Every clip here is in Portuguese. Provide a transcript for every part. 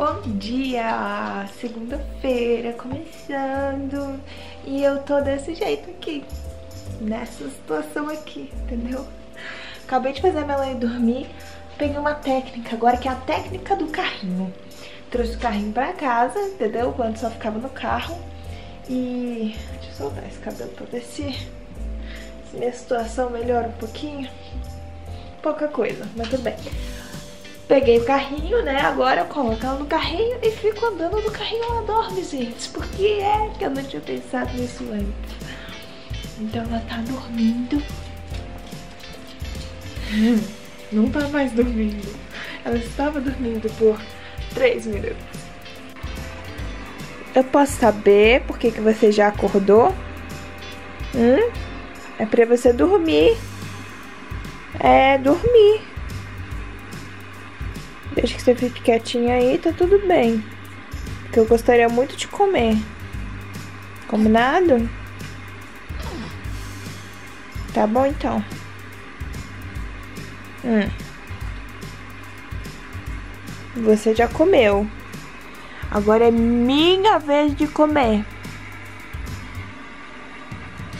Bom dia! Segunda-feira começando e eu tô desse jeito aqui, nessa situação aqui, entendeu? Acabei de fazer a Melanie dormir, peguei uma técnica agora que é a técnica do carrinho. Trouxe o carrinho pra casa, entendeu? Quando só ficava no carro e... deixa eu soltar esse cabelo pra ver se, se minha situação melhora um pouquinho. Pouca coisa, mas tudo bem. Peguei o carrinho, né? Agora eu coloco ela no carrinho e fico andando no carrinho. Ela dorme, gente. Por que é que eu não tinha pensado nisso antes? Então ela tá dormindo. Não tá mais dormindo. Ela estava dormindo por 3 minutos. Eu posso saber por que, que você já acordou? Hum? É pra você dormir. É, dormir. Desde que você fique quietinha aí, tá tudo bem. Porque eu gostaria muito de comer. Combinado? Tá bom então. Hum. Você já comeu. Agora é minha vez de comer.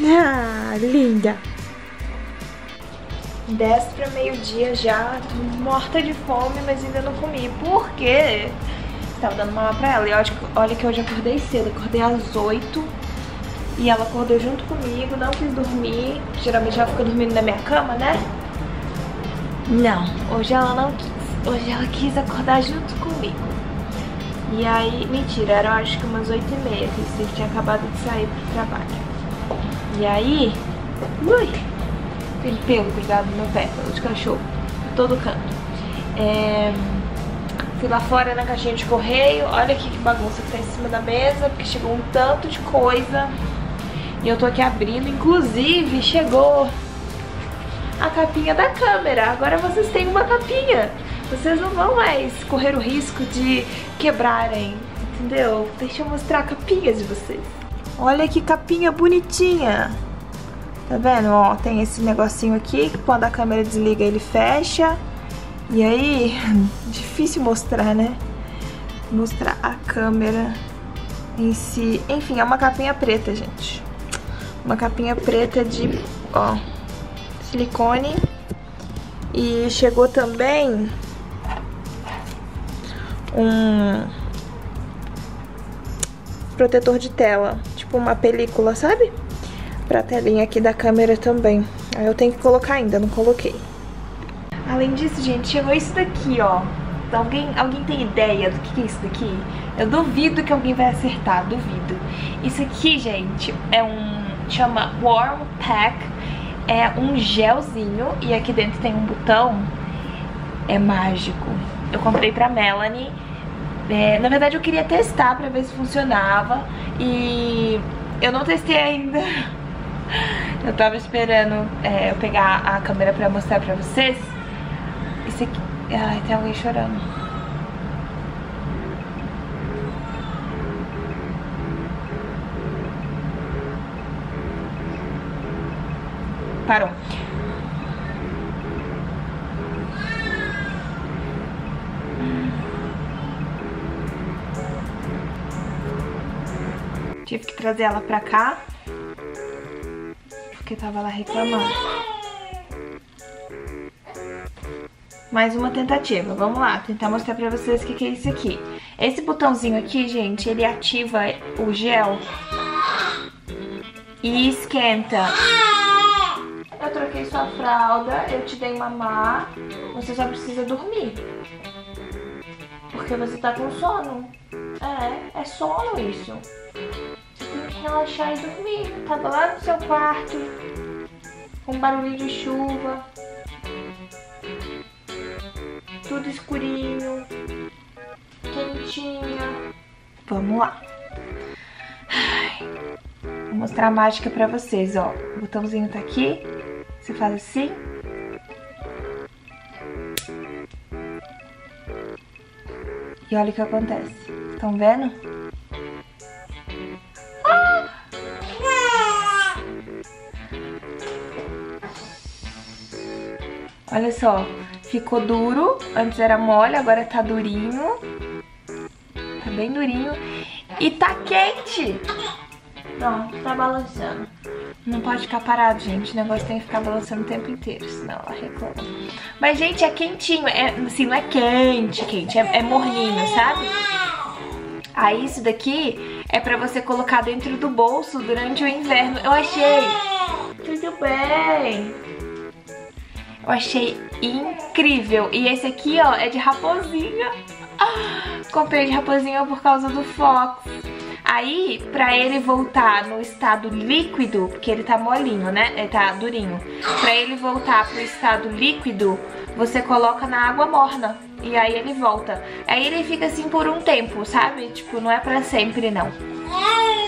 Ah, linda. 10 para meio-dia já, morta de fome, mas ainda não comi. Por quê? Estava dando mama pra ela. E olha, olha que eu já acordei cedo, acordei às 8 e ela acordou junto comigo, não quis dormir. Geralmente ela fica dormindo na minha cama, né? Não, hoje ela não quis. Hoje ela quis acordar junto comigo. E aí, mentira, era acho que umas 8 e meia, que tinha acabado de sair pro trabalho. E aí, ui, tem pelo cuidado no meu pé, pelo de cachorro, todo canto. É... Fui lá fora na caixinha de correio, olha aqui que bagunça que tá em cima da mesa, porque chegou um tanto de coisa. E eu tô aqui abrindo, inclusive chegou a capinha da câmera. Agora vocês têm uma capinha. Vocês não vão mais correr o risco de quebrarem, entendeu? Deixa eu mostrar a capinha de vocês. Olha que capinha bonitinha. Tá vendo? Ó, tem esse negocinho aqui que quando a câmera desliga ele fecha. E aí, difícil mostrar, né? Mostrar a câmera em si. Enfim, é uma capinha preta, gente. Uma capinha preta de, ó, silicone. E chegou também um protetor de tela, tipo uma película, sabe? Pra telinha aqui da câmera também. Aí eu tenho que colocar ainda, não coloquei. Além disso, gente, chegou isso daqui, ó. Alguém, alguém tem ideia do que é isso daqui? Eu duvido que alguém vai acertar, duvido. Isso aqui, gente, é um... chama Warm Pack. É um gelzinho e aqui dentro tem um botão. É mágico. Eu comprei pra Melanie. É, na verdade, eu queria testar pra ver se funcionava. E eu não testei ainda. Eu tava esperando é, eu pegar a câmera pra mostrar pra vocês. Esse aqui... Ai, tem alguém chorando. Parou. Tive que trazer ela pra cá porque lá reclamando. Mais uma tentativa, vamos lá, tentar mostrar pra vocês o que, que é isso aqui. Esse botãozinho aqui, gente, ele ativa o gel e esquenta. Eu troquei sua fralda, eu te dei mamar, você só precisa dormir. Porque você tá com sono. É, é sono isso relaxar e dormir. Tava lá no seu quarto, com barulho de chuva, tudo escurinho, quentinha. Vamos lá. Vou mostrar a mágica pra vocês, ó. O botãozinho tá aqui. Você faz assim. E olha o que acontece. Estão vendo? Olha só, ficou duro, antes era mole, agora tá durinho. fica bem durinho. E tá quente! Pronto, tá balançando. Não pode ficar parado, gente. O negócio tem que ficar balançando o tempo inteiro, senão ela reclama. Mas, gente, é quentinho. É, assim, não é quente, quente. É, é morninho, sabe? Aí, isso daqui é pra você colocar dentro do bolso durante o inverno. Eu achei... Tudo bem. Eu achei incrível. E esse aqui, ó, é de raposinha. Ah, comprei de raposinha por causa do Fox. Aí, pra ele voltar no estado líquido, porque ele tá molinho, né? Ele tá durinho. Pra ele voltar pro estado líquido, você coloca na água morna. E aí ele volta. Aí ele fica assim por um tempo, sabe? Tipo, não é pra sempre, não.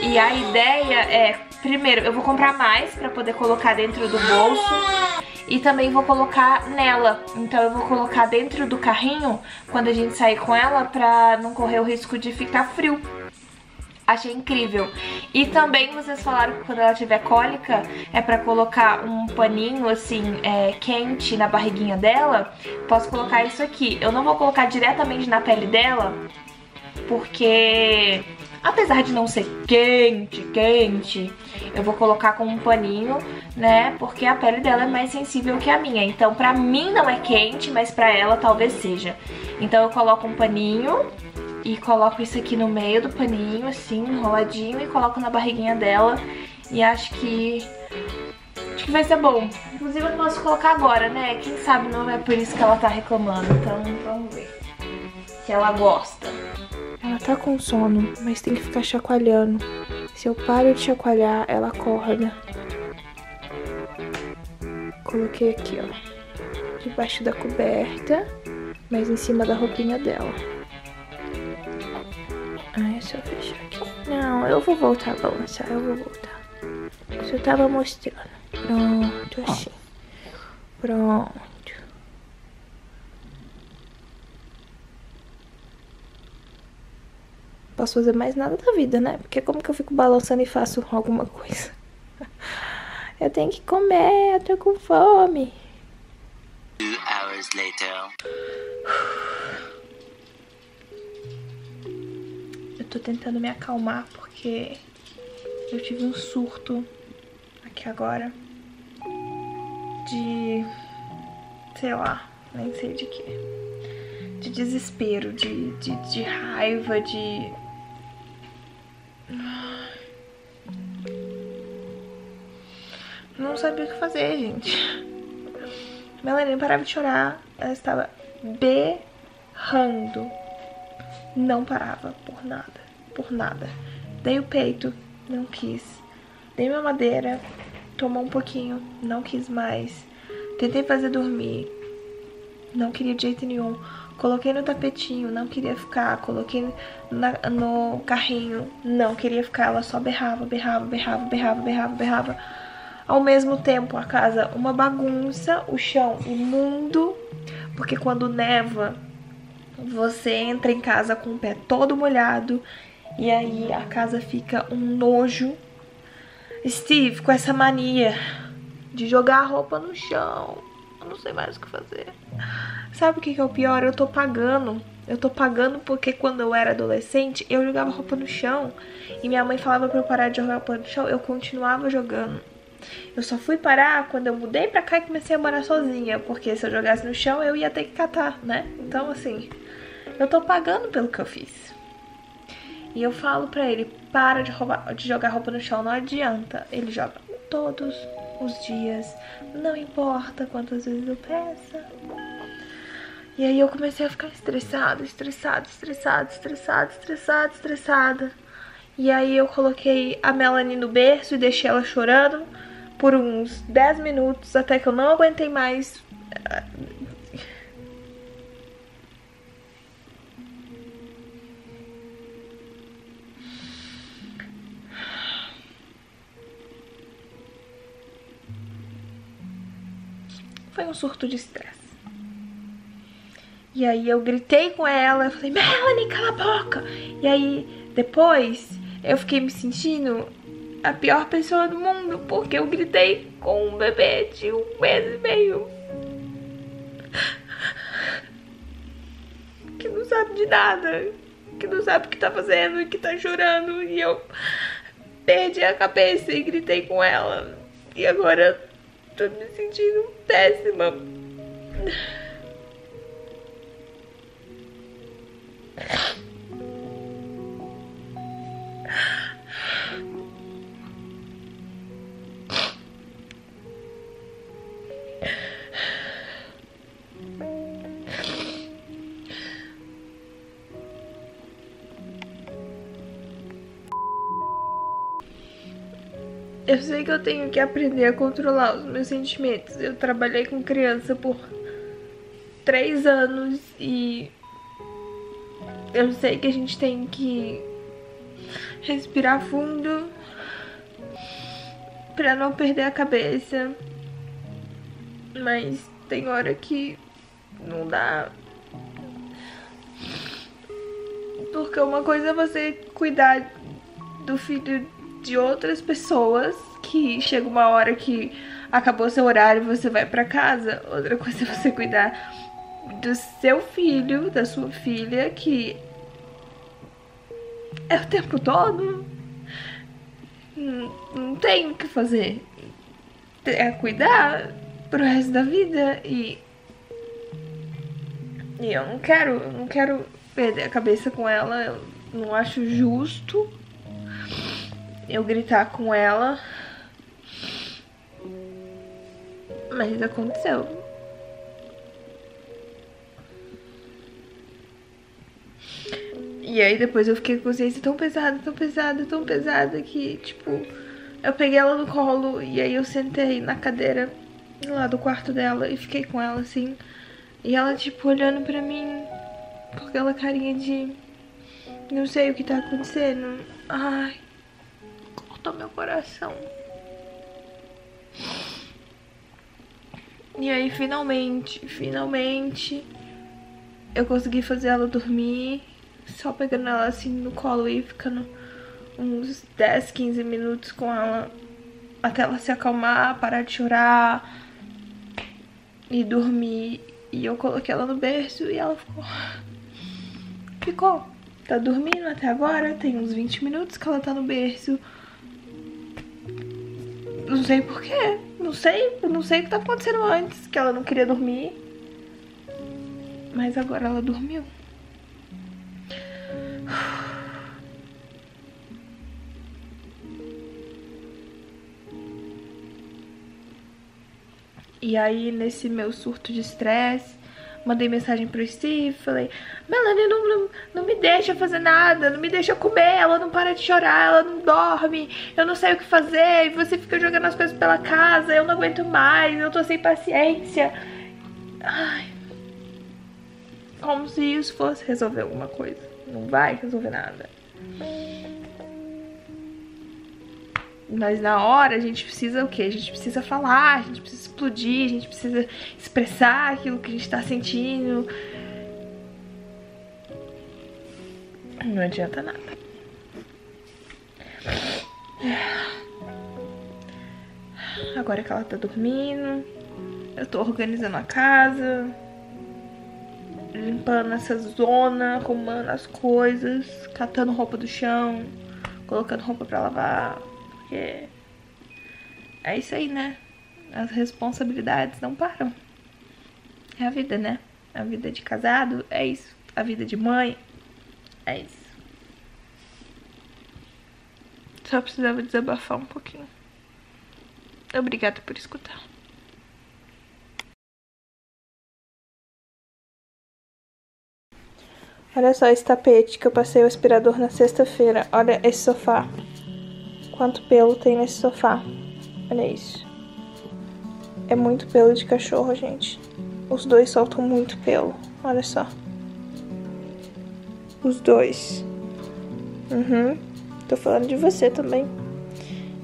E a ideia é, primeiro, eu vou comprar mais pra poder colocar dentro do bolso. E também vou colocar nela. Então eu vou colocar dentro do carrinho quando a gente sair com ela pra não correr o risco de ficar frio. Achei incrível. E também vocês falaram que quando ela tiver cólica é pra colocar um paninho assim, é, quente na barriguinha dela. Posso colocar isso aqui. Eu não vou colocar diretamente na pele dela, porque apesar de não ser quente, quente, eu vou colocar com um paninho, né? Porque a pele dela é mais sensível que a minha. Então pra mim não é quente, mas pra ela talvez seja. Então eu coloco um paninho e coloco isso aqui no meio do paninho, assim, enroladinho, e coloco na barriguinha dela. E acho que... Acho que vai ser bom. Inclusive eu posso colocar agora, né? Quem sabe não é por isso que ela tá reclamando. Então vamos ver. Se ela gosta. Ela tá com sono, mas tem que ficar chacoalhando. Se eu paro de chacoalhar, ela acorda. Coloquei aqui, ó. Debaixo da coberta, mas em cima da roupinha dela. É só fechar aqui. Não, eu vou voltar a balançar, eu vou voltar. Isso eu tava mostrando. Pronto, assim. Pronto. Posso fazer mais nada da vida, né? Porque como que eu fico balançando e faço alguma coisa? Eu tenho que comer, eu tô com fome. Two hours later. tô tentando me acalmar porque eu tive um surto aqui agora de, sei lá, nem sei de que, de desespero, de, de, de raiva, de... Não sabia o que fazer, gente. Melanie parava de chorar, ela estava berrando. Não parava por nada por nada. Dei o peito, não quis. Dei uma madeira, tomou um pouquinho, não quis mais. Tentei fazer dormir, não queria de jeito nenhum. Coloquei no tapetinho, não queria ficar. Coloquei na, no carrinho, não queria ficar. Ela só berrava, berrava, berrava, berrava, berrava, berrava. Ao mesmo tempo, a casa uma bagunça, o chão imundo, porque quando neva, você entra em casa com o pé todo molhado e aí a casa fica um nojo. Steve com essa mania de jogar a roupa no chão. Eu não sei mais o que fazer. Sabe o que, é o pior? Eu tô pagando. Eu tô pagando porque quando eu era adolescente, eu jogava roupa no chão. E minha mãe falava pra eu parar de jogar roupa no chão, eu continuava jogando. Eu só fui parar quando eu mudei pra cá e comecei a morar sozinha. Porque se eu jogasse no chão, eu ia ter que catar, né? Então, assim, eu tô pagando pelo que eu fiz. E eu falo pra ele, para de, roubar, de jogar roupa no chão, não adianta. Ele joga todos os dias, não importa quantas vezes eu peça. E aí eu comecei a ficar estressada, estressada, estressada, estressada, estressada, estressada. E aí eu coloquei a Melanie no berço e deixei ela chorando por uns 10 minutos, até que eu não aguentei mais Foi um surto de estresse. E aí eu gritei com ela, eu falei, Melanie, cala a boca! E aí, depois, eu fiquei me sentindo a pior pessoa do mundo, porque eu gritei com um bebê de um mês e meio. Que não sabe de nada. que não sabe o que tá fazendo e que tá chorando. E eu perdi a cabeça e gritei com ela. E agora tô me sentindo péssima. Eu sei que eu tenho que aprender a controlar os meus sentimentos. Eu trabalhei com criança por três anos e eu sei que a gente tem que respirar fundo pra não perder a cabeça. Mas tem hora que não dá. Porque uma coisa é você cuidar do filho de outras pessoas que chega uma hora que acabou seu horário você vai para casa. Outra coisa é você cuidar do seu filho, da sua filha, que é o tempo todo. Não, tem o que fazer. É cuidar pro resto da vida e. E eu não quero, não quero perder a cabeça com ela, eu não acho justo eu gritar com ela. Mas aconteceu. E aí depois eu fiquei com a consciência tão pesada, tão pesada, tão pesada que, tipo, eu peguei ela no colo e aí eu sentei na cadeira lá do quarto dela e fiquei com ela assim. E ela, tipo, olhando pra mim com aquela carinha de não sei o que tá acontecendo. Ai cortou meu coração. E aí, finalmente, finalmente, eu consegui fazer ela dormir, só pegando ela assim no colo e ficando uns 10, 15 minutos com ela até ela se acalmar, parar de chorar e dormir. E eu coloquei ela no berço e ela ficou. Ficou. Tá dormindo até agora, tem uns 20 minutos que ela tá no berço. Não sei porquê. Não sei. Não sei o que tá acontecendo antes. Que ela não queria dormir. Mas agora ela dormiu. E aí, nesse meu surto de estresse, Mandei mensagem pro Steve, falei, Melanie não, não, não me deixa fazer nada, não me deixa comer, ela não para de chorar, ela não dorme, eu não sei o que fazer, e você fica jogando as coisas pela casa, eu não aguento mais, eu tô sem paciência. Ai. Como se isso fosse resolver alguma coisa. Não vai resolver nada. Mas na hora a gente precisa o quê? A gente precisa falar, a gente precisa explodir, a gente precisa expressar aquilo que a gente tá sentindo. Não adianta nada. Agora que ela tá dormindo, eu tô organizando a casa, limpando essa zona, arrumando as coisas, catando roupa do chão, colocando roupa pra lavar porque é isso aí, né? As responsabilidades não param. É a vida, né? A vida de casado é isso. A vida de mãe é isso. Só precisava desabafar um pouquinho. Obrigada por escutar. Olha só esse tapete que eu passei o aspirador na sexta-feira. Olha esse sofá quanto pelo tem nesse sofá. Olha isso. É muito pelo de cachorro, gente. Os dois soltam muito pelo. Olha só. Os dois. Uhum. Tô falando de você também.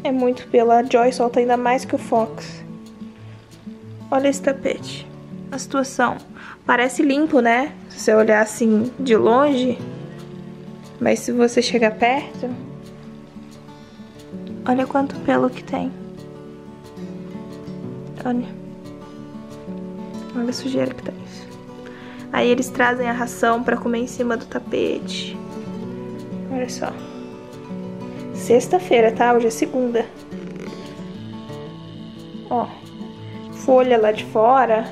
É muito pelo. A Joy solta ainda mais que o Fox. Olha esse tapete. A situação. Parece limpo, né? Se você olhar assim de longe. Mas se você chegar perto, Olha quanto pelo que tem. Olha. Olha a sujeira que tá isso. Aí eles trazem a ração para comer em cima do tapete. Olha só. Sexta-feira, tá? Hoje é segunda. Ó. Folha lá de fora.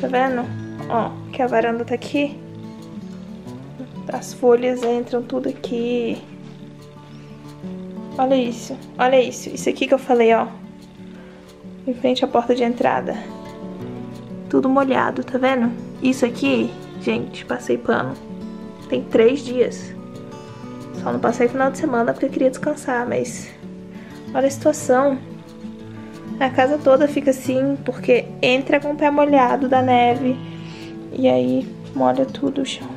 Tá vendo? Ó, que a varanda tá aqui. As folhas entram tudo aqui. Olha isso. Olha isso. Isso aqui que eu falei, ó. Em frente à porta de entrada. Tudo molhado, tá vendo? Isso aqui, gente, passei pano. Tem três dias. Só não passei final de semana porque eu queria descansar, mas... Olha a situação. A casa toda fica assim, porque entra com o pé molhado da neve. E aí molha tudo o chão.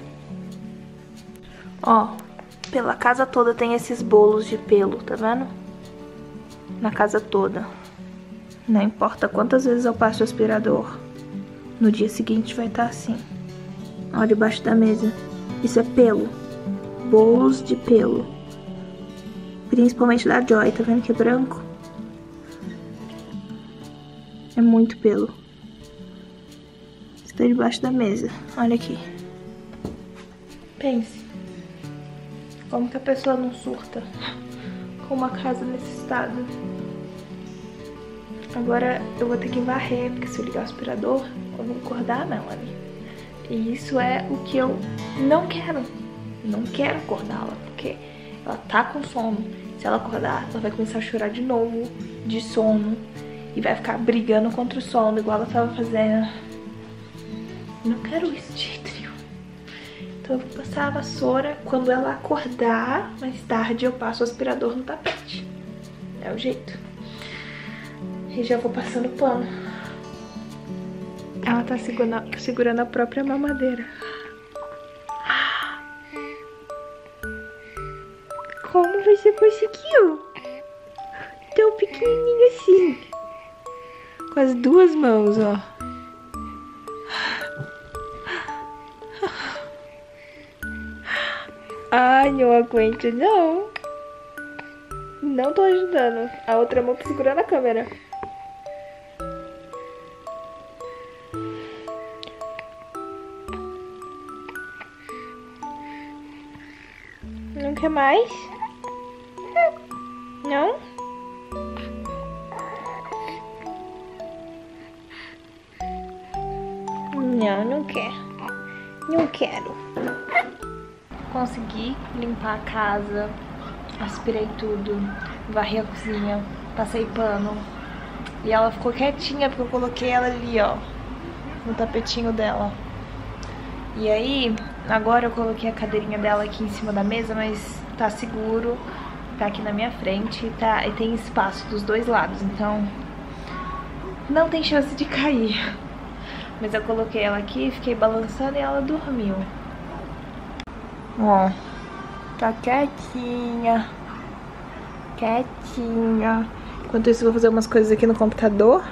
Ó, pela casa toda tem esses bolos de pelo, tá vendo? Na casa toda. Não importa quantas vezes eu passo o aspirador. No dia seguinte vai estar tá assim. Ó, debaixo da mesa. Isso é pelo. Bolos de pelo. Principalmente da Joy, tá vendo que é branco? É muito pelo. Está debaixo da mesa. Olha aqui. Pense. Como que a pessoa não surta com uma casa nesse estado? Agora eu vou ter que varrer, porque se eu ligar o aspirador, eu vou acordar a Melanie. E isso é o que eu não quero. Não quero acordá-la, porque ela tá com sono. Se ela acordar, ela vai começar a chorar de novo, de sono. E vai ficar brigando contra o sono, igual ela tava fazendo. Não quero isso nenhum. Então eu vou passar a vassoura. Quando ela acordar, mais tarde eu passo o aspirador no tapete. É o jeito. E já vou passando pano. Ela tá segurando, segurando a própria mamadeira. Como você conseguiu? Tão pequenininho assim. Com as duas mãos, ó. Ai, não aguento, não. Não tô ajudando. A outra mão tá segurando a câmera. Não quer mais? Não? Não, não quer. Não quero. Consegui limpar a casa, aspirei tudo, varri a cozinha, passei pano. E ela ficou quietinha porque eu coloquei ela ali, ó, no tapetinho dela. E aí, agora eu coloquei a cadeirinha dela aqui em cima da mesa, mas tá seguro, tá aqui na minha frente tá, e tem espaço dos dois lados, então não tem chance de cair. Mas eu coloquei ela aqui, fiquei balançando e ela dormiu. Ó, tá quietinha, quietinha. Enquanto isso, vou fazer umas coisas aqui no computador.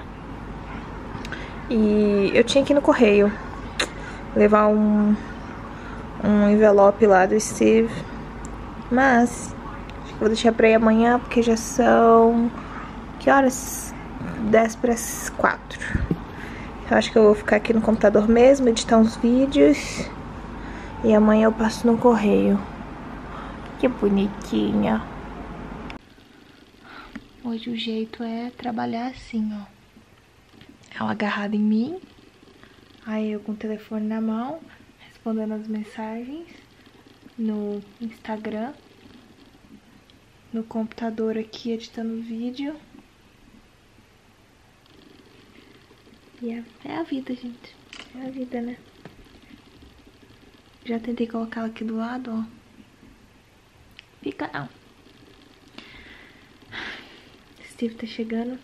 E eu tinha que ir no correio levar um, um envelope lá do Steve. Mas, vou deixar pra ir amanhã, porque já são... Que horas? 10 para as 4. Eu acho que eu vou ficar aqui no computador mesmo, editar uns vídeos. E amanhã eu passo no correio. Que bonitinha. Hoje o jeito é trabalhar assim, ó. Ela agarrada em mim. Aí eu com o telefone na mão, respondendo as mensagens no Instagram. No computador aqui editando vídeo. E é, é a vida, gente. É a vida, né? Já tentei colocar ela aqui do lado, ó. Fica não. Steve tá chegando.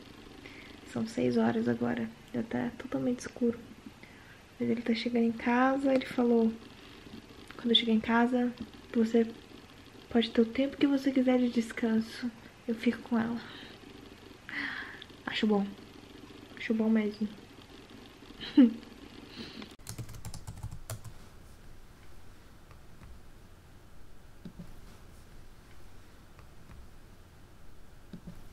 São seis horas agora. Já tá totalmente escuro. Mas ele tá chegando em casa, ele falou... Quando eu chegar em casa, você pode ter o tempo que você quiser de descanso. Eu fico com ela. Acho bom. Acho bom mesmo.